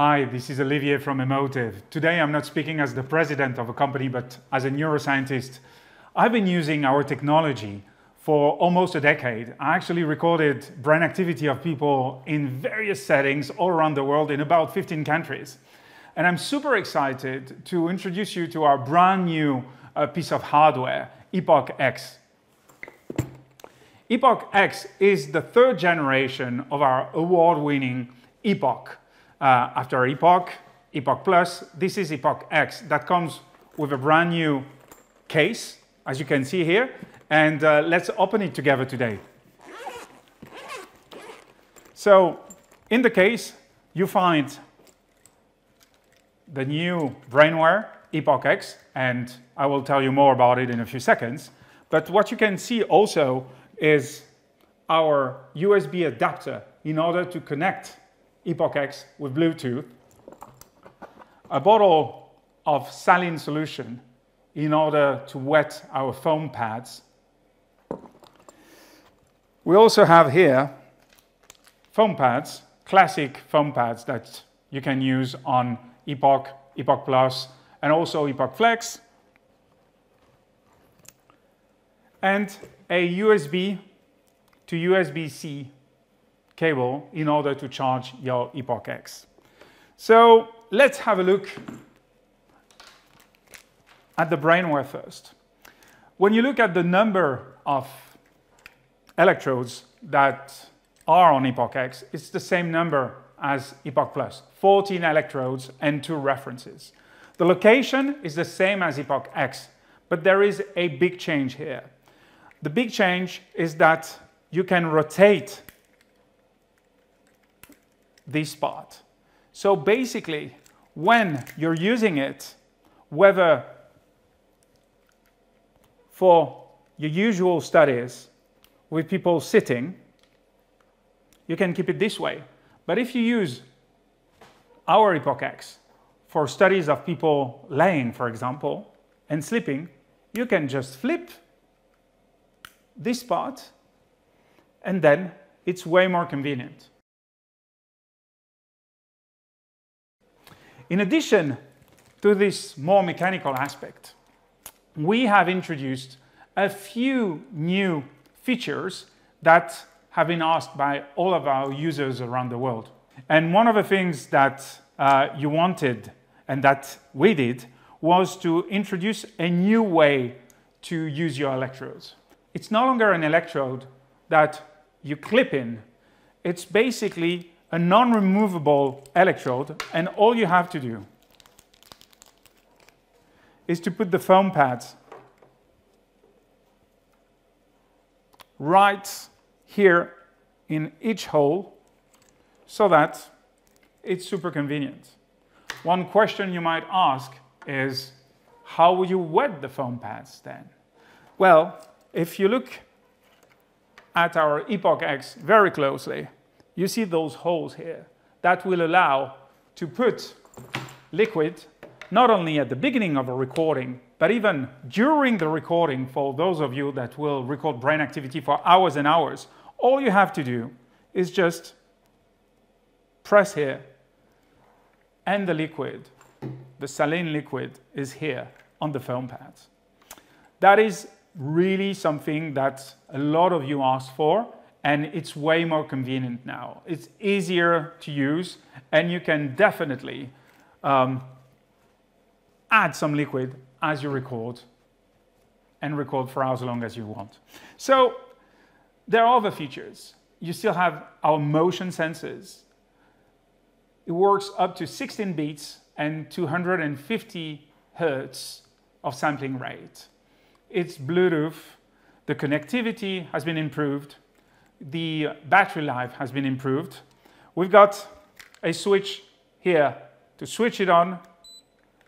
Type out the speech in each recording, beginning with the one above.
Hi, this is Olivier from EMOTIV. Today I'm not speaking as the president of a company, but as a neuroscientist. I've been using our technology for almost a decade. I actually recorded brain activity of people in various settings all around the world in about 15 countries. And I'm super excited to introduce you to our brand new uh, piece of hardware, EPOC X. EPOC X is the third generation of our award-winning EPOC. Uh, after EPOC, EPOC Plus, this is EPOC X that comes with a brand new case, as you can see here, and uh, let's open it together today. So in the case, you find the new brainwear, EPOC X, and I will tell you more about it in a few seconds. But what you can see also is our USB adapter in order to connect EPOC X with Bluetooth, a bottle of saline solution in order to wet our foam pads, we also have here foam pads, classic foam pads that you can use on EPOC, EPOC Plus, and also EPOC Flex. And a USB to USB-C cable in order to charge your EPOC X. So let's have a look at the brainwear first. When you look at the number of electrodes that are on EPOC X, it's the same number as EPOC Plus, 14 electrodes and two references. The location is the same as EPOC X, but there is a big change here. The big change is that you can rotate this part. So basically, when you're using it, whether for your usual studies with people sitting, you can keep it this way. But if you use our EPOC X for studies of people laying, for example, and sleeping, you can just flip this part, and then it's way more convenient. In addition to this more mechanical aspect, we have introduced a few new features that have been asked by all of our users around the world. And one of the things that uh, you wanted and that we did was to introduce a new way to use your electrodes. It's no longer an electrode that you clip in. It's basically a non-removable electrode and all you have to do is to put the foam pads right here in each hole so that it's super convenient. One question you might ask is, how would you wet the foam pads then? Well, if you look at our EPOC X very closely, you see those holes here. That will allow to put liquid not only at the beginning of a recording, but even during the recording, for those of you that will record brain activity for hours and hours, all you have to do is just press here, and the liquid, the saline liquid, is here on the foam pads. That is really something that a lot of you asked for, and it's way more convenient now. It's easier to use, and you can definitely um, add some liquid as you record and record for as long as you want. So there are other features. You still have our motion sensors. It works up to 16 beats and 250 hertz of sampling rate. It's Bluetooth. The connectivity has been improved. The battery life has been improved. We've got a switch here to switch it on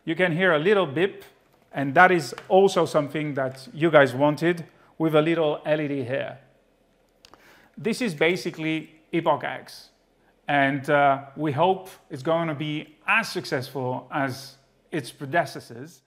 you can hear a little beep, and that is also something that you guys wanted with a little LED here. This is basically EPOC X, and uh, we hope it's going to be as successful as its predecessors.